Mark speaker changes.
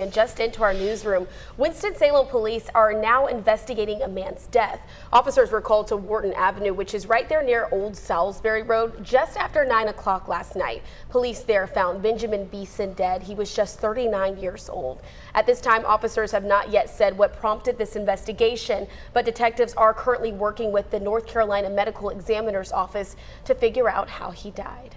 Speaker 1: And just into our newsroom, Winston-Salem police are now investigating a man's death. Officers were called to Wharton Avenue, which is right there near Old Salisbury Road, just after 9 o'clock last night. Police there found Benjamin Beeson dead. He was just 39 years old. At this time, officers have not yet said what prompted this investigation, but detectives are currently working with the North Carolina Medical Examiner's Office to figure out how he died.